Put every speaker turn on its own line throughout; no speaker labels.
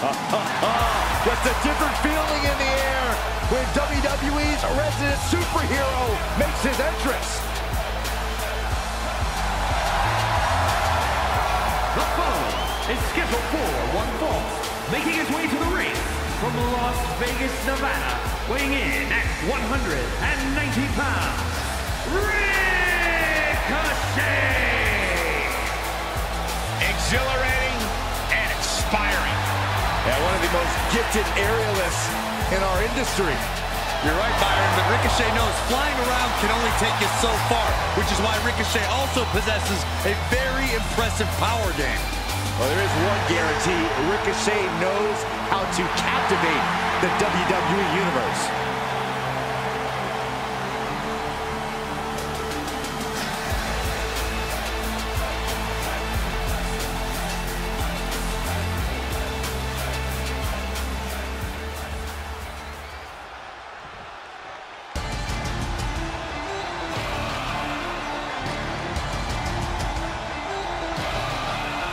Just a different feeling in the air when WWE's resident superhero makes his entrance.
The foe is scheduled for one fall, making his way to the ring from Las Vegas, Nevada, weighing in at 190 pounds,
gifted aerialists in our industry.
You're right, Byron, but Ricochet knows flying around can only take you so far, which is why Ricochet also possesses a very impressive power game.
Well, there is one guarantee. Ricochet knows how to captivate the WWE Universe.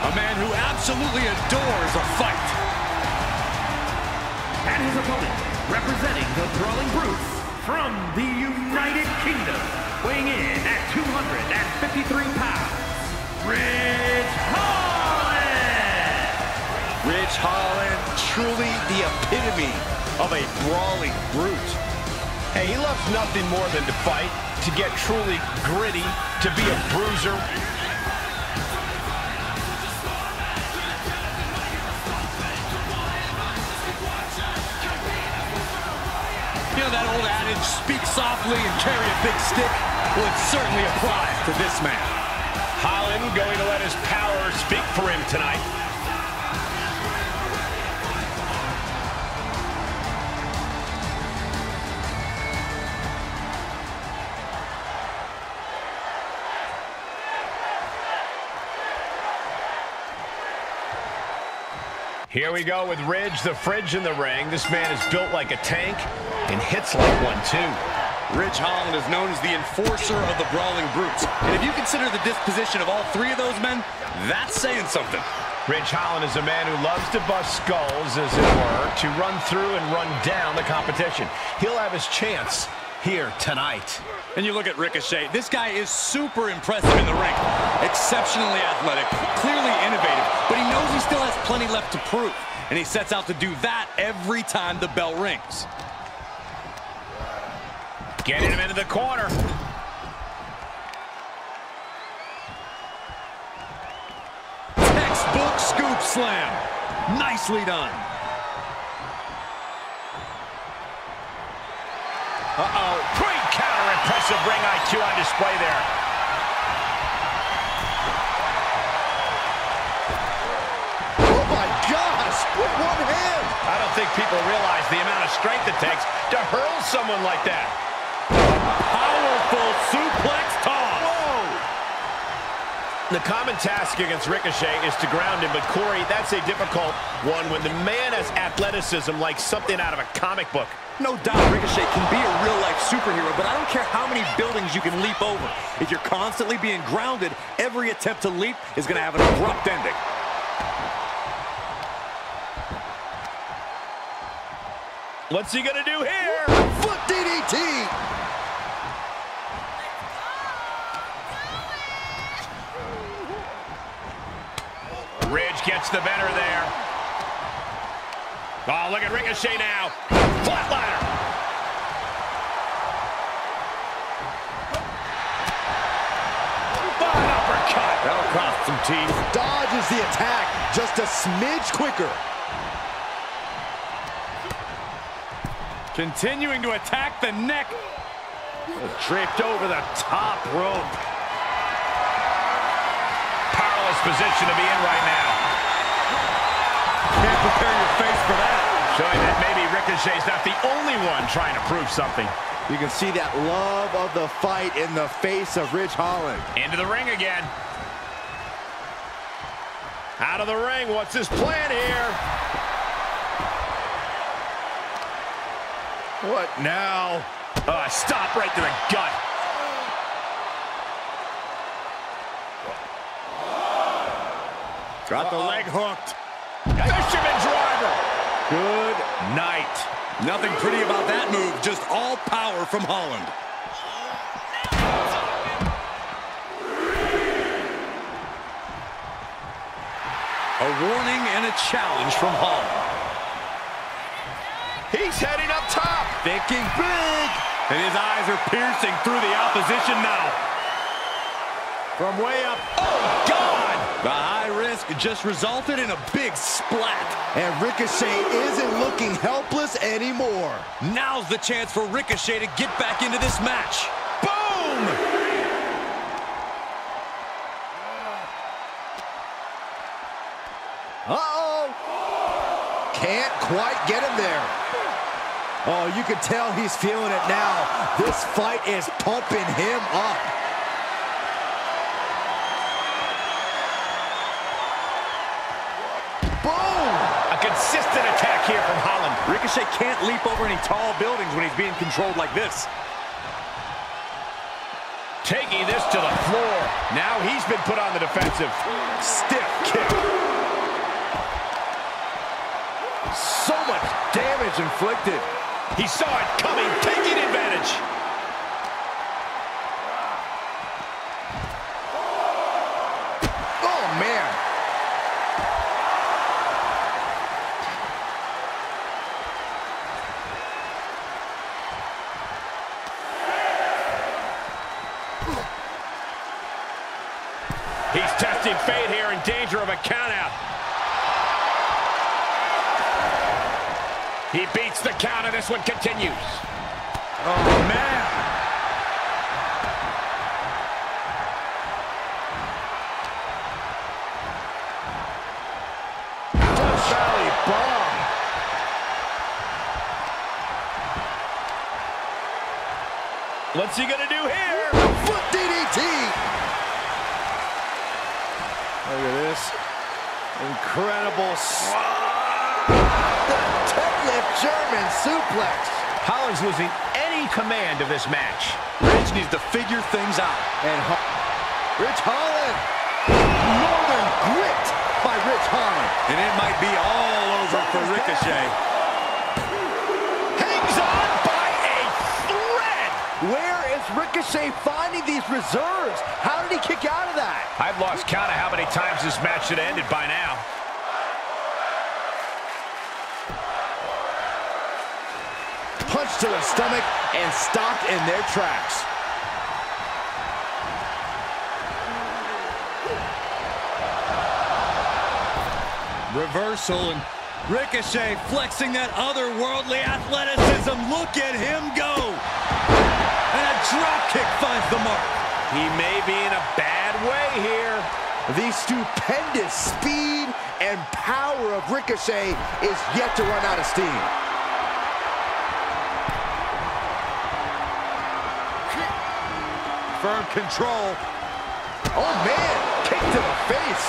A man who absolutely adores a fight.
And his opponent, representing the Brawling Brutes from the United Kingdom, weighing in at 253 pounds, Ridge Holland!
Ridge Holland, truly the epitome of a brawling brute.
Hey, he loves nothing more than to fight, to get truly gritty, to be a bruiser.
Old adage, speak softly and carry a big stick? would certainly apply to this man.
Holland going to let his power speak for him tonight. Here we go with Ridge, the fridge in the ring. This man is built like a tank and hits like one, too.
Ridge Holland is known as the enforcer of the Brawling Brutes. And if you consider the disposition of all three of those men, that's saying something.
Ridge Holland is a man who loves to bust skulls, as it were, to run through and run down the competition. He'll have his chance here tonight.
And you look at Ricochet, this guy is super impressive in the ring. Exceptionally athletic, clearly innovative, but he knows he still has plenty left to prove. And he sets out to do that every time the bell rings.
Getting him into the corner.
Textbook scoop slam. Nicely done.
Uh-oh. Great counter. Impressive ring IQ on display there. People realize the amount of strength it takes to hurl someone like that.
Powerful suplex toss.
The common task against Ricochet is to ground him, but Corey, that's a difficult one when the man has athleticism like something out of a comic book.
No doubt Ricochet can be a real-life superhero, but I don't care how many buildings you can leap over. If you're constantly being grounded, every attempt to leap is going to have an abrupt ending.
What's he gonna do here?
Foot DDT.
Ridge gets the better there. Oh, look at Ricochet now. Flatliner. Oh, an uppercut.
That'll cost some teeth.
Dodges the attack just a smidge quicker.
Continuing to attack the neck. Draped over the top rope.
Powerless position to be in right now.
Can't prepare your face for that.
Showing that maybe Ricochet's not the only one trying to prove something.
You can see that love of the fight in the face of Ridge Holland.
Into the ring again. Out of the ring. What's his plan here?
What now?
Uh, stop right to the gut.
Got the leg hooked.
Fisherman driver.
Good night. Nothing pretty about that move, just all power from Holland. A warning and a challenge from Holland.
He's heading up top.
Thinking big. And his eyes are piercing through the opposition now.
From way up. Oh, God.
The high risk just resulted in a big splat.
And Ricochet isn't looking helpless anymore.
Now's the chance for Ricochet to get back into this match. Boom!
Uh-oh. Can't quite get him there. Oh, you can tell he's feeling it now. This fight is pumping him up. Boom!
A consistent attack here from Holland.
Ricochet can't leap over any tall buildings when he's being controlled like this.
Taking this to the floor. Now he's been put on the defensive. Stiff kick.
So much damage inflicted.
He saw it coming, taking advantage.
Oh, man.
He's testing fate here in danger of a He beats the count and this one continues.
Oh, man.
Death Valley bomb.
What's he gonna do here?
Foot DDT. Look at this. Incredible. S- The deadlift German suplex.
Holland's losing any command of this match.
Ridge needs to figure things out.
And Ho Ridge Holland. Northern grit by Ridge Holland.
And it might be all over for Ricochet.
Hangs on by a thread.
Where is Ricochet finding these reserves? How did he kick out of that?
I've lost count of how many times this match should have ended by now.
Punch to the stomach and stopped in their tracks.
Reversal and Ricochet flexing that otherworldly athleticism. Look at him go. And a drop kick finds the mark.
He may be in a bad way here.
The stupendous speed and power of Ricochet is yet to run out of steam.
Firm control.
Oh man, kick to the face.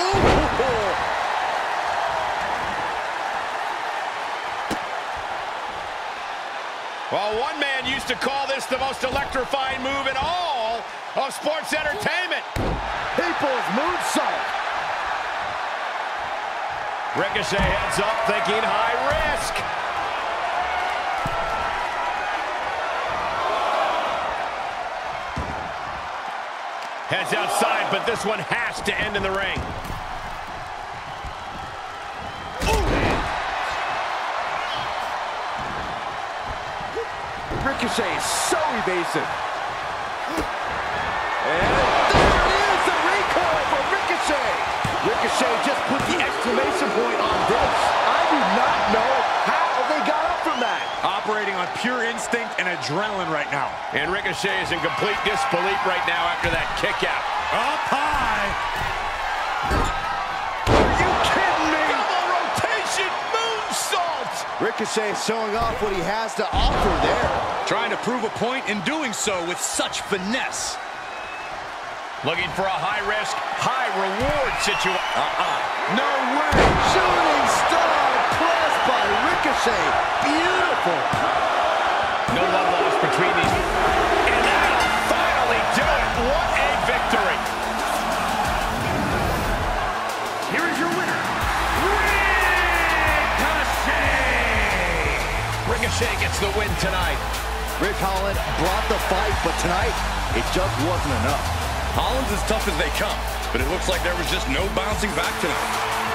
Ooh.
Well, one man used to call this the most electrifying move in all of sports entertainment.
People's moonsault.
Ricochet heads up thinking high risk. Heads outside, but this one has to end in the ring.
Ricochet is so evasive. And there it is, the recoil for Ricochet. Ricochet just put the exclamation point on this. I do not know how they got up from that.
Operating on pure instinct and adrenaline right now.
And Ricochet is in complete disbelief right now after that kick out.
Up high.
Are you kidding me? Double rotation moonsault!
Ricochet showing off what he has to offer there.
Trying to prove a point in doing so with such finesse.
Looking for a high-risk, high-reward situation. Uh-uh.
No way.
Shooting star press by Ricochet. Beautiful. Powerful.
No love lost between these. And that'll finally do it. What a victory.
Here is your winner, Ricochet!
Ricochet gets the win tonight.
Ridge Holland brought the fight, but tonight, it just wasn't enough.
Holland's as tough as they come, but it looks like there was just no bouncing back tonight.